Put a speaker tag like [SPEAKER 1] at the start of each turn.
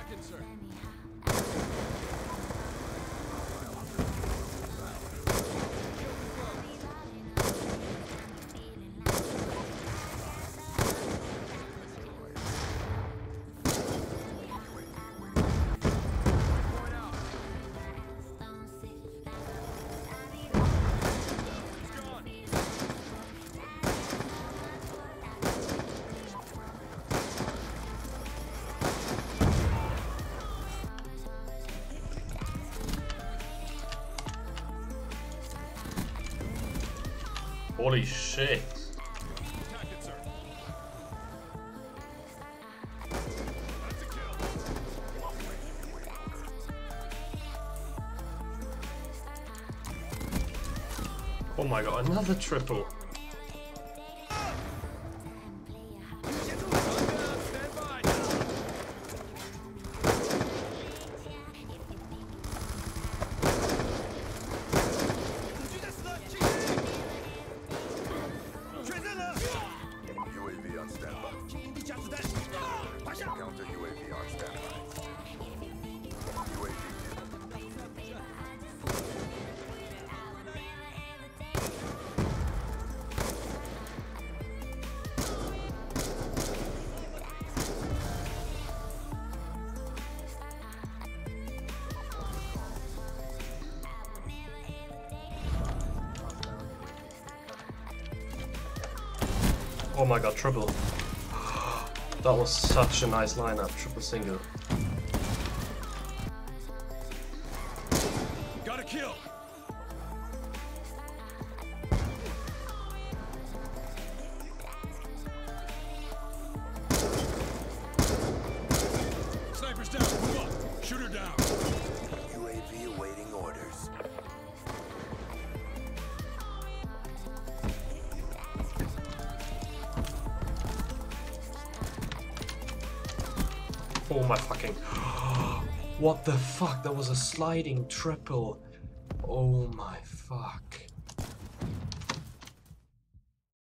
[SPEAKER 1] seconds, sir. Holy shit. Oh my god, another triple. Oh my god, triple. That was such a nice lineup, triple single.
[SPEAKER 2] Got a kill. Sniper's down. Move up. Shoot her down.
[SPEAKER 3] UAV awaiting orders.
[SPEAKER 1] Oh my fucking. What the fuck? That was a sliding triple. Oh my fuck.